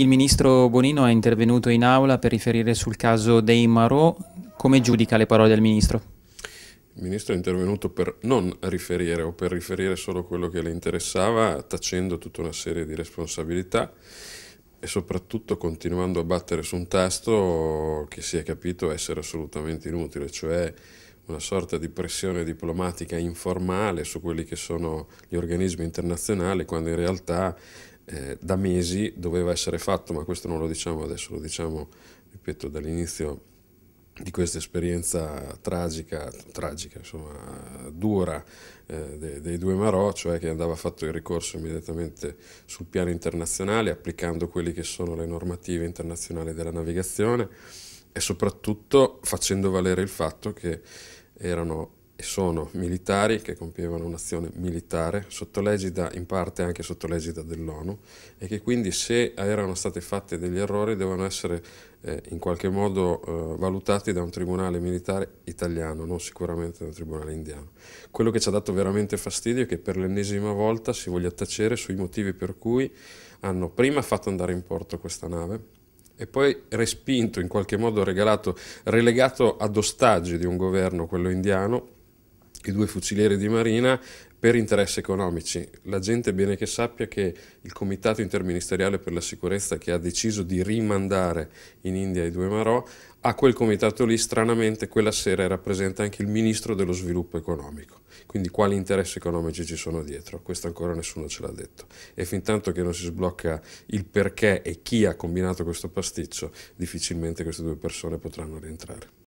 Il ministro Bonino è intervenuto in aula per riferire sul caso dei Marò. Come giudica le parole del ministro? Il ministro è intervenuto per non riferire o per riferire solo quello che le interessava, tacendo tutta una serie di responsabilità e soprattutto continuando a battere su un tasto che si è capito essere assolutamente inutile, cioè una sorta di pressione diplomatica informale su quelli che sono gli organismi internazionali, quando in realtà eh, da mesi doveva essere fatto, ma questo non lo diciamo adesso, lo diciamo, ripeto, dall'inizio di questa esperienza tragica, tragica insomma, dura eh, dei, dei, due Marò, cioè che andava fatto il ricorso immediatamente sul piano internazionale, applicando quelle che sono le normative internazionali della navigazione e soprattutto facendo valere il fatto che erano sono militari che compievano un'azione militare sotto l'egida, in parte anche sotto l'egida dell'ONU e che quindi se erano stati fatti degli errori devono essere eh, in qualche modo eh, valutati da un tribunale militare italiano, non sicuramente da un tribunale indiano. Quello che ci ha dato veramente fastidio è che per l'ennesima volta si voglia tacere sui motivi per cui hanno prima fatto andare in porto questa nave, e poi respinto, in qualche modo regalato, relegato ad ostaggi di un governo, quello indiano, i due fucilieri di marina per interessi economici. La gente bene che sappia che il Comitato Interministeriale per la Sicurezza che ha deciso di rimandare in India i due Marò, a quel comitato lì stranamente quella sera era presente anche il Ministro dello Sviluppo Economico. Quindi quali interessi economici ci sono dietro? Questo ancora nessuno ce l'ha detto. E fin tanto che non si sblocca il perché e chi ha combinato questo pasticcio, difficilmente queste due persone potranno rientrare.